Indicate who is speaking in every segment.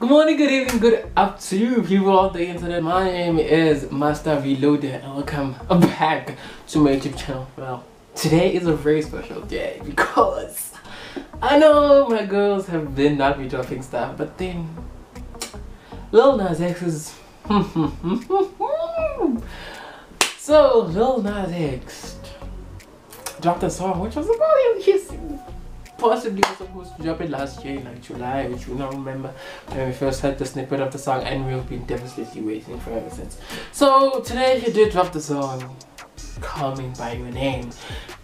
Speaker 1: Good morning, good evening, good afternoon, people of the internet. My name is Master Reloaded and welcome back to my YouTube channel. Well, today is a very special day because I know my girls have been not be dropping stuff, but then Lil Nas X is. so, Lil Nas X dropped a song which was about his possibly was supposed to drop it last year in like July, which we don't remember when we first heard the snippet of the song, and we've been devastatingly waiting for ever since. So today he did drop the song "Call Me by Your Name,"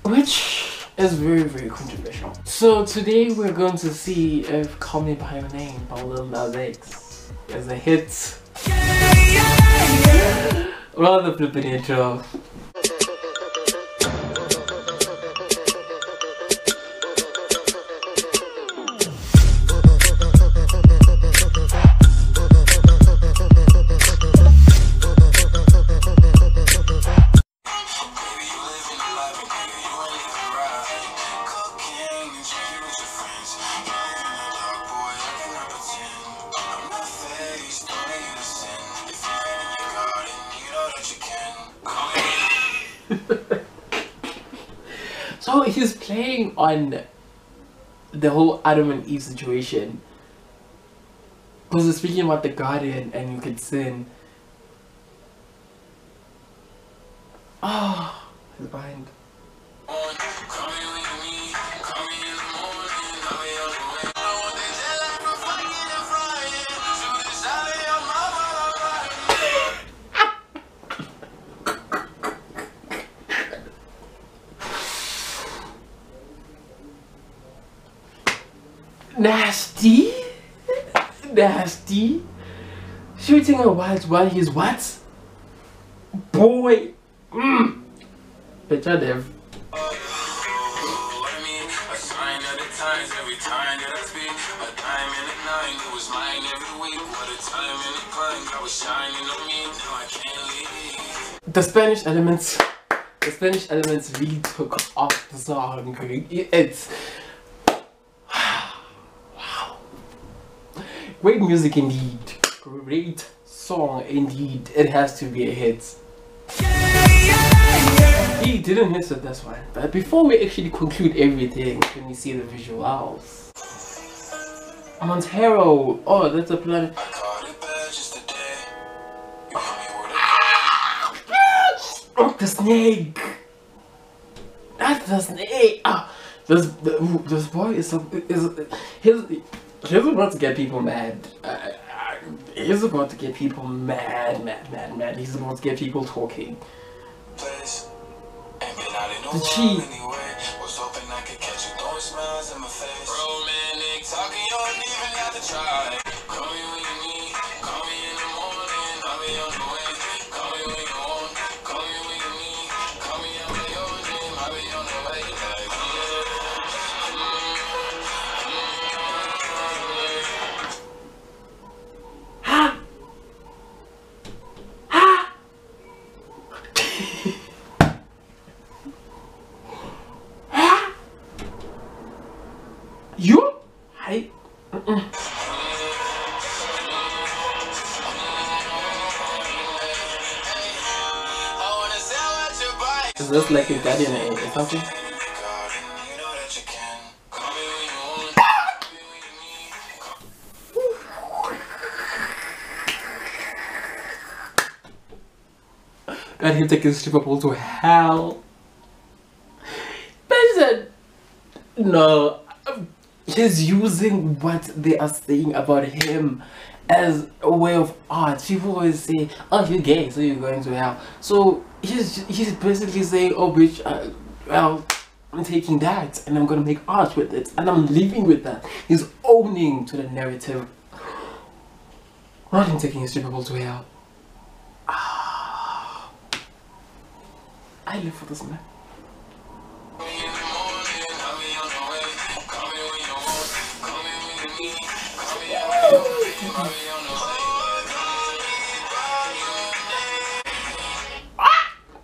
Speaker 1: which is very very controversial. So today we're going to see if "Call Me by Your Name" by Lil Nas X is a hit. Roll the flipping intro. He's playing on the whole Adam and Eve situation. Because he's speaking about the garden and you can sin. Ah, oh, he's behind. Nasty? Nasty? Shooting a wild while he's what? Boy! Mmm! Better Dev. The Spanish elements, the Spanish elements really took off the song. It's Great music indeed. Great song indeed. It has to be a hit. He didn't miss it this one. But before we actually conclude everything, can we see the visuals? Montero. Oh, that's a planet. Oh, the snake. That's the snake. Ah, this this boy is a, is his He's about to get people mad. Uh, he's about to get people mad, mad, mad, mad. He's about to get people talking. The cheat. You? I. Is this like a guardian or something? He take his stripper pole to hell. Person, no, he's using what they are saying about him as a way of art. People always say, "Oh, you're gay, so you're going to hell." So he's he's basically saying, "Oh, bitch, uh, well." I'm taking that and I'm gonna make art with it and I'm living with that. He's owning to the narrative. Not him taking his stripper to hell. I live for this man.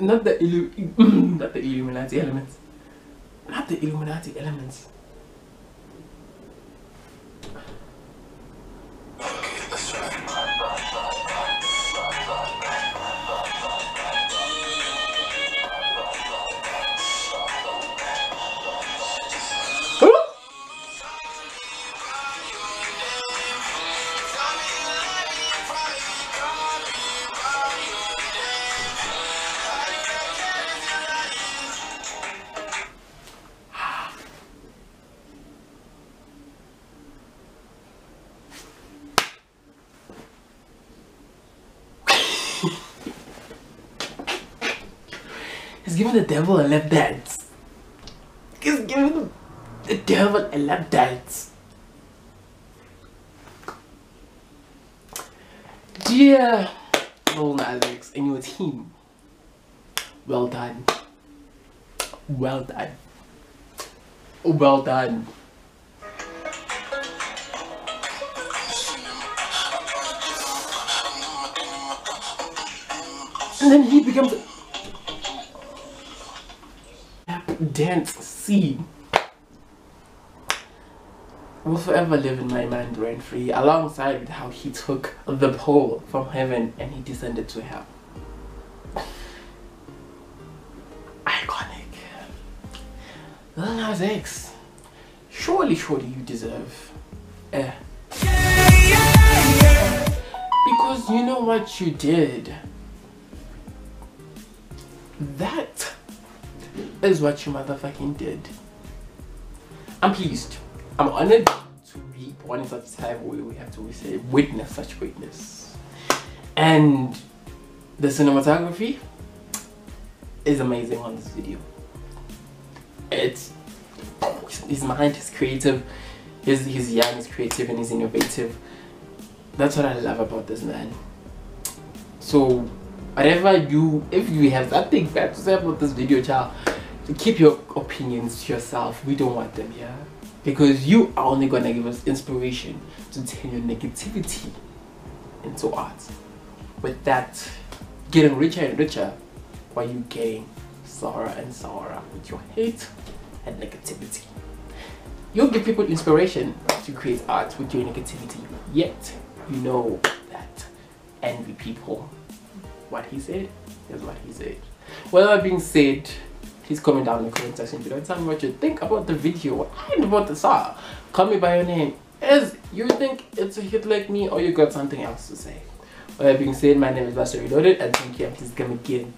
Speaker 1: Not the Illu not the Illuminati elements. Not the Illuminati elements. Giving the devil a lap dance. He's giving the devil a lap dance. Dear Lil Nas X and your team, well done. Well done. Well done. And then he becomes dance sea will forever live in my mind rent free alongside how he took the pole from heaven and he descended to hell. Iconic. Lil Nas X, surely, surely you deserve eh. Because you know what you did. That is what you motherfucking did. I'm pleased. I'm honored to be born in such a time where we have to say witness such greatness. And the cinematography is amazing on this video. It's his mind is creative, he's, he's young, he's creative and he's innovative. That's what I love about this man. So whatever you if you have something bad to say about this video child keep your opinions to yourself. We don't want them here. Because you are only gonna give us inspiration to turn your negativity into art. With that getting richer and richer while you getting sorrow and sorrow with your hate and negativity. You'll give people inspiration to create art with your negativity. Yet you know that envy people what he said is what he said. With that being said, please comment down in the comment section below and tell me what you think about the video and about the song. Call me by your name. Is you think it's a hit like me or you got something else to say? With that being said, my name is Master Reloaded and thank you and please come again.